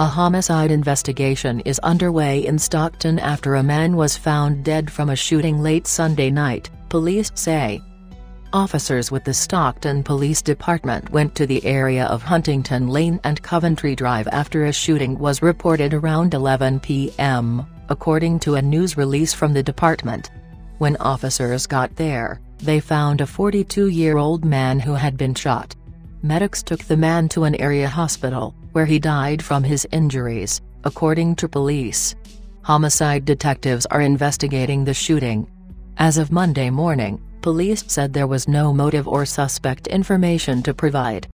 A homicide investigation is underway in Stockton after a man was found dead from a shooting late Sunday night, police say. Officers with the Stockton Police Department went to the area of Huntington Lane and Coventry Drive after a shooting was reported around 11 p.m., according to a news release from the department. When officers got there, they found a 42-year-old man who had been shot. Medics took the man to an area hospital, where he died from his injuries, according to police. Homicide detectives are investigating the shooting. As of Monday morning, police said there was no motive or suspect information to provide.